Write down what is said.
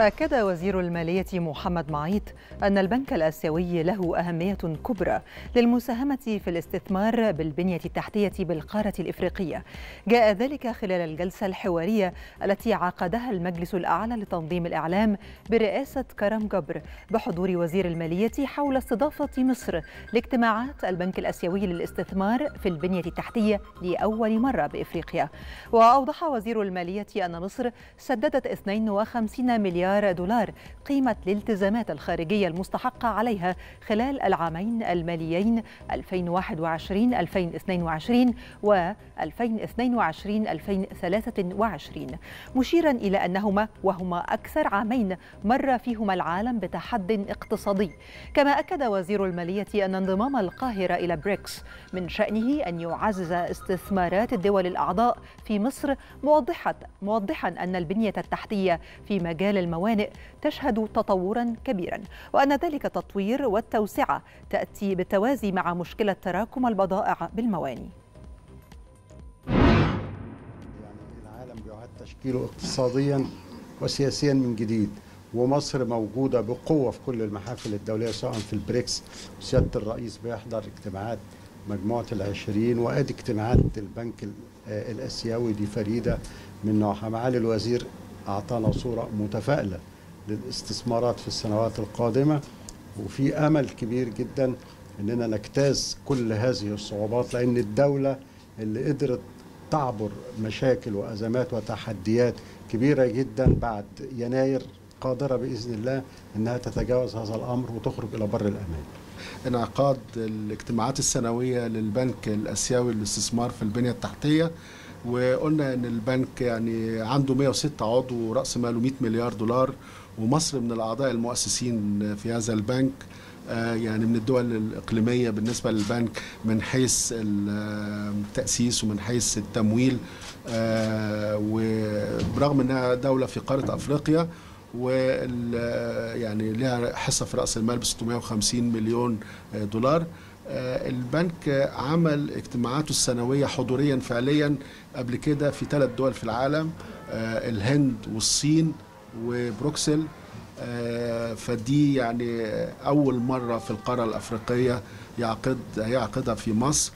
أكد وزير المالية محمد معيط أن البنك الآسيوي له أهمية كبرى للمساهمة في الاستثمار بالبنية التحتية بالقارة الإفريقية. جاء ذلك خلال الجلسة الحوارية التي عقدها المجلس الأعلى لتنظيم الإعلام برئاسة كرم جبر بحضور وزير المالية حول استضافة مصر لاجتماعات البنك الآسيوي للاستثمار في البنية التحتية لأول مرة بإفريقيا. وأوضح وزير المالية أن مصر سددت 52 مليار مليار دولار قيمة الالتزامات الخارجية المستحقة عليها خلال العامين الماليين 2021-2022 و 2022-2023 مشيرا إلى أنهما وهما أكثر عامين مر فيهما العالم بتحد اقتصادي. كما أكد وزير المالية أن انضمام القاهرة إلى بريكس من شأنه أن يعزز استثمارات الدول الأعضاء في مصر موضحة موضحا أن البنية التحتية في مجال الموانئ تشهد تطورا كبيرا وأن ذلك التطوير والتوسعة تأتي بالتوازي مع مشكلة تراكم البضائع بالمواني بيعاد تشكيله اقتصاديا وسياسيا من جديد ومصر موجودة بقوة في كل المحافل الدولية سواء في البريكس سيادة الرئيس بيحضر اجتماعات مجموعة العشرين وأدي اجتماعات البنك الآسيوي دي فريدة من نوعها معالي الوزير أعطانا صورة متفائلة للاستثمارات في السنوات القادمة وفي أمل كبير جدا إننا نجتاز كل هذه الصعوبات لأن الدولة اللي قدرت تعبر مشاكل وأزمات وتحديات كبيرة جدا بعد يناير قادرة بإذن الله إنها تتجاوز هذا الأمر وتخرج إلى بر الأمان. انعقاد الاجتماعات السنوية للبنك الآسيوي للاستثمار في البنية التحتية وقلنا إن البنك يعني عنده 106 عضو ورأس ماله 100 مليار دولار ومصر من الأعضاء المؤسسين في هذا البنك يعني من الدول الإقليمية بالنسبة للبنك من حيث التأسيس ومن حيث التمويل وبرغم أنها دولة في قارة أفريقيا و يعني لها حصة في رأس المال ب 650 مليون دولار. البنك عمل اجتماعاته السنوية حضوريا فعليا قبل كده في ثلاث دول في العالم الهند والصين وبروكسل. فدي يعني أول مرة في القارة الأفريقية يعقد هيعقدها في مصر.